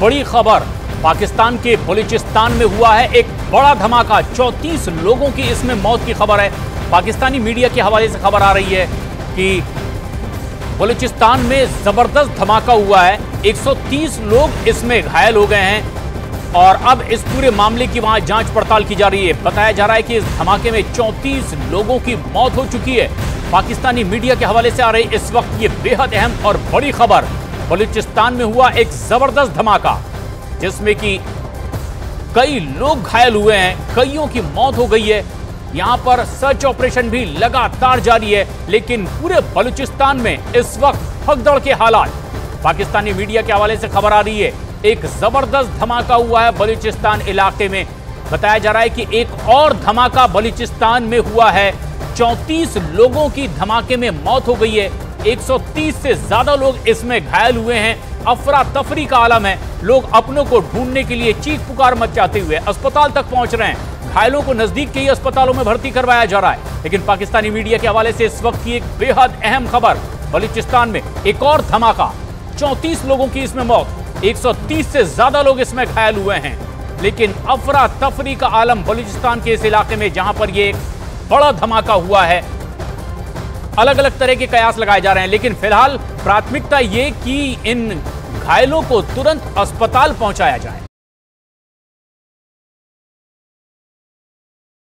बड़ी खबर, पाकिस्तान के बलूचिस्तान में हुआ है एक बड़ा धमाका। 34 लोगों की इसमें मौत की खबर है। पाकिस्तानी मीडिया के हवाले से खबर आ रही है कि बलूचिस्तान में ज़बरदस्त धमाका हुआ है। 130 लोग इसमें घायल हो गए हैं और अब इस पूरे मामले की वहाँ जाँच पड़ताल की जा रही है। बताया जा रहा है कि इस धमाके में 34 लोगों की मौत हो चुकी है। पाकिस्तानी मीडिया के हवाले से आ रही इस वक्त ये बेहद अहम और बड़ी खबर। बलूचिस्तान में हुआ एक ज़बरदस्त धमाका, जिसमें कि कई लोग घायल हुए हैं, कईयों की मौत हो गई है। यहाँ पर सर्च ऑपरेशन भी लगातार जारी है, लेकिन पूरे बलूचिस्तान में इस वक्त भगदड़ के हालात। पाकिस्तानी मीडिया के हवाले से खबर आ रही है, एक ज़बरदस्त धमाका हुआ है बलूचिस्तान इलाके में। बताया जा रहा है कि एक और धमाका बलूचिस्तान में हुआ है, चौंतीस लोगों की धमाके में मौत हो गई है। 130 से ज़्यादा लोग इसमें घायल हुए हैं। अफरा तफरी का आलम है। लोग अपनों को ढूँढने के लिए चीख पुकार मचाते हुए अस्पताल तक पहुँच रहे हैं। घायलों को नज़दीक के ही अस्पतालों में भर्ती करवाया जा रहा है। लेकिन पाकिस्तानी मीडिया के हवाले से इस वक्त की एक बेहद अहम खबर, बलूचिस्तान में एक और धमाका। चौंतीस लोगों की इसमें मौत। 130 से ज़्यादा लोग इसमें घायल हुए हैं। लेकिन अफरा तफरी का आलम बलूचिस्तान के इस इलाके में, जहाँ पर यह एक बड़ा धमाका हुआ है अलग अलग तरह के कयास लगाए जा रहे हैं, लेकिन फ़िलहाल प्राथमिकता ये कि इन घायलों को तुरंत अस्पताल पहुँचाया जाए।